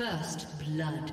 First blood.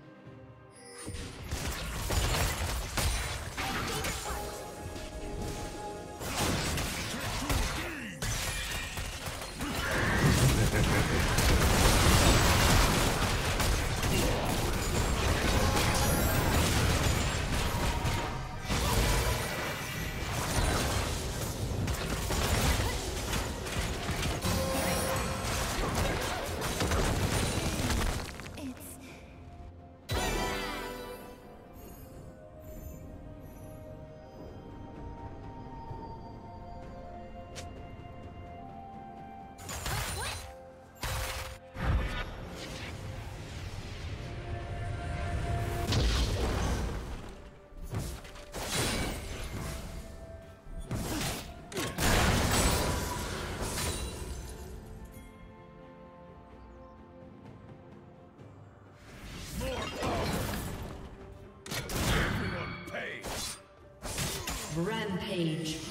Rampage.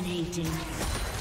Dominating.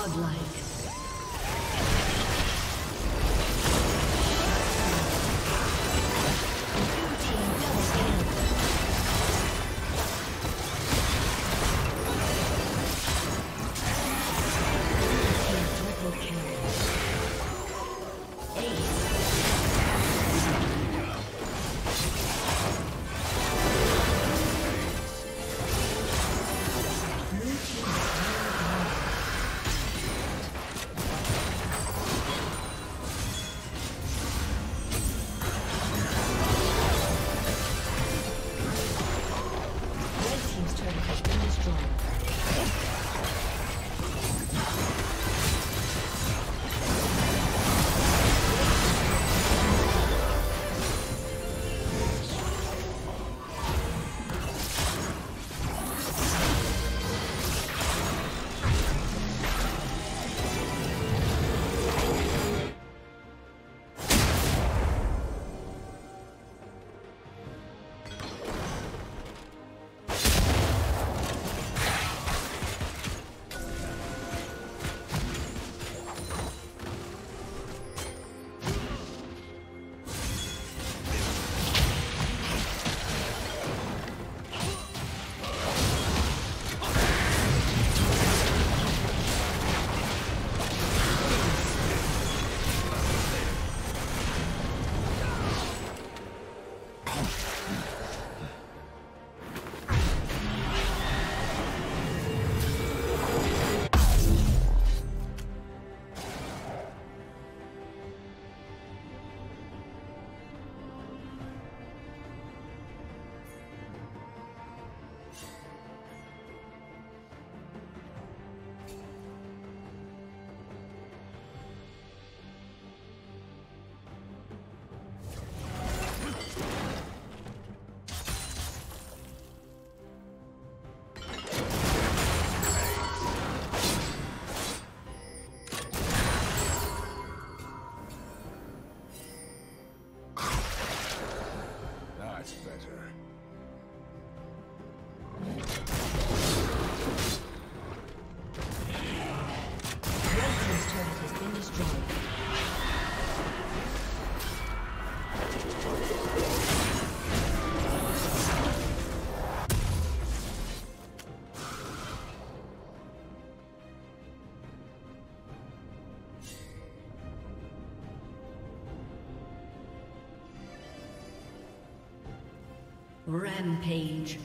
Godlike. Rampage.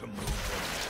To move